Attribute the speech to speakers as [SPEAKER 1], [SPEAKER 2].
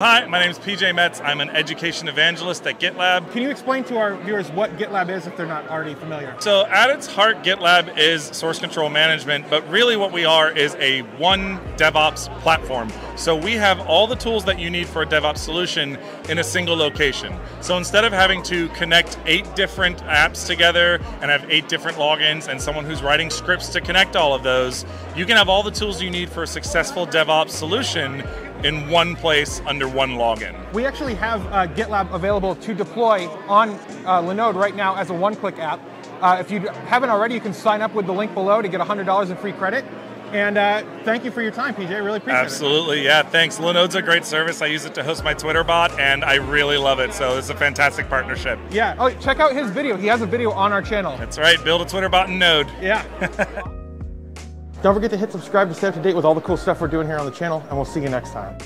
[SPEAKER 1] Hi, my name is PJ Metz. I'm an education evangelist at GitLab.
[SPEAKER 2] Can you explain to our viewers what GitLab is if they're not already familiar?
[SPEAKER 1] So, at its heart, GitLab is source control management, but really what we are is a one DevOps platform. So, we have all the tools that you need for a DevOps solution in a single location. So, instead of having to connect eight different apps together and have eight different logins and someone who's writing scripts to connect all of those, you can have all the tools you need for a successful DevOps solution in one place under one login.
[SPEAKER 2] We actually have uh, GitLab available to deploy on uh, Linode right now as a one-click app. Uh, if you haven't already, you can sign up with the link below to get $100 in free credit. And uh, thank you for your time, PJ. I really appreciate
[SPEAKER 1] Absolutely, it. Absolutely, yeah. Thanks. Linode's a great service. I use it to host my Twitter bot, and I really love it. So it's a fantastic partnership.
[SPEAKER 2] Yeah. Oh, check out his video. He has a video on our channel.
[SPEAKER 1] That's right. Build a Twitter bot in Node.
[SPEAKER 2] Yeah. Don't forget to hit subscribe to stay up to date with all the cool stuff we're doing here on the channel, and we'll see you next time.